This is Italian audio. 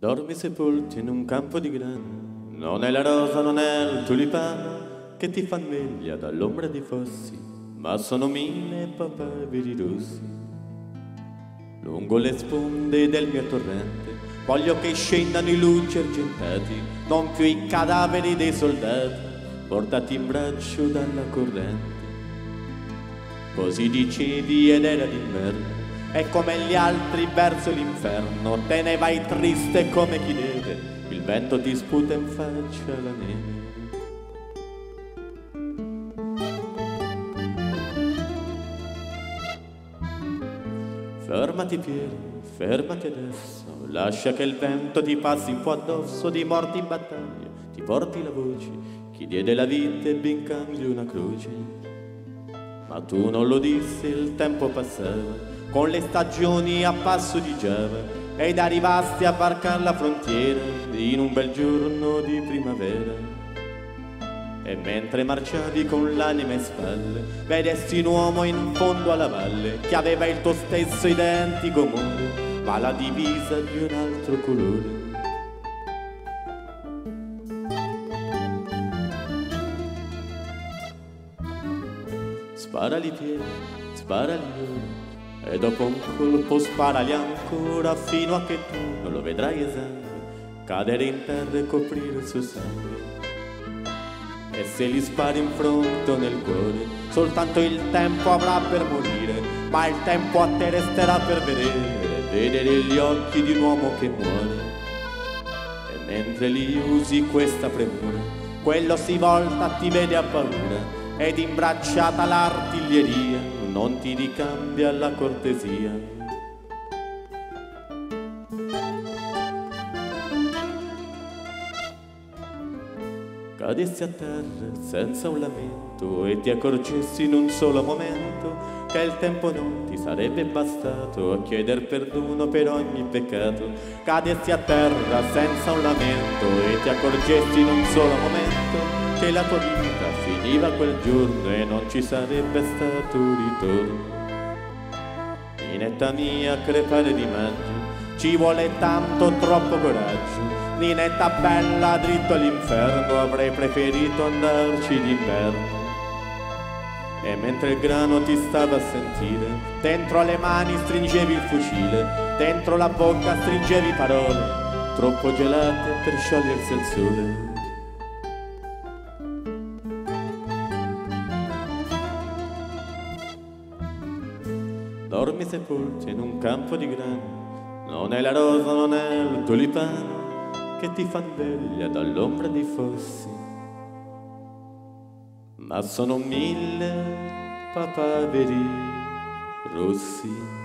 Dormi sepolto in un campo di grano, non è la rosa, non è il tulipano che ti fan veglia dall'ombra dei fossi, ma sono mille papaveri rossi. Lungo le sponde del mio torrente voglio che scendano i luci argentati, non più i cadaveri dei soldati, portati in braccio dalla corrente. Così dicevi ed era d'inverno, e come gli altri verso l'inferno, te ne vai triste come chi deve, il vento ti sputa in faccia la neve. Fermati Piero, fermati adesso, lascia che il vento ti passi un po' addosso di morti in battaglia, ti porti la voce, chi diede la vita ebbe in cambio una croce. Ma tu non lo dissi, il tempo passava, con le stagioni a passo di Giava, ed arrivasti a varcare la frontiera in un bel giorno di primavera. E mentre marciavi con l'anima in spalle, vedesti un uomo in fondo alla valle che aveva il tuo stesso identico modo, ma la divisa di un altro colore. Sparali Piero, sparali ora, e dopo un colpo sparali ancora fino a che tu non lo vedrai esame, cadere in terra e coprire il suo sangue. E se gli spari in fronte o nel cuore, soltanto il tempo avrà per morire, ma il tempo a te resterà per vedere, vedere gli occhi di un uomo che muore. E mentre li usi questa premura, quello si volta, ti vede a paura, ed imbracciata l'artiglieria, non ti ricambia la cortesia. cadessi a terra senza un lamento e ti accorgessi in un solo momento che il tempo non ti sarebbe bastato a chieder perdono per ogni peccato. Cadessi a terra senza un lamento e ti accorgessi in un solo momento che la tua vita finiva quel giorno e non ci sarebbe stato ritorno. Ninetta mia, crepare di maggio, ci vuole tanto, troppo coraggio Ninetta bella dritto all'inferno avrei preferito andarci d'inverno. E mentre il grano ti stava a sentire, dentro le mani stringevi il fucile, dentro la bocca stringevi parole, troppo gelate per sciogliersi al sole. Dormi sepolto in un campo di grano, non è la rosa, non è il tulipano, che ti fan veglia dall'ombra dei fossi. Ma sono mille papaveri rossi.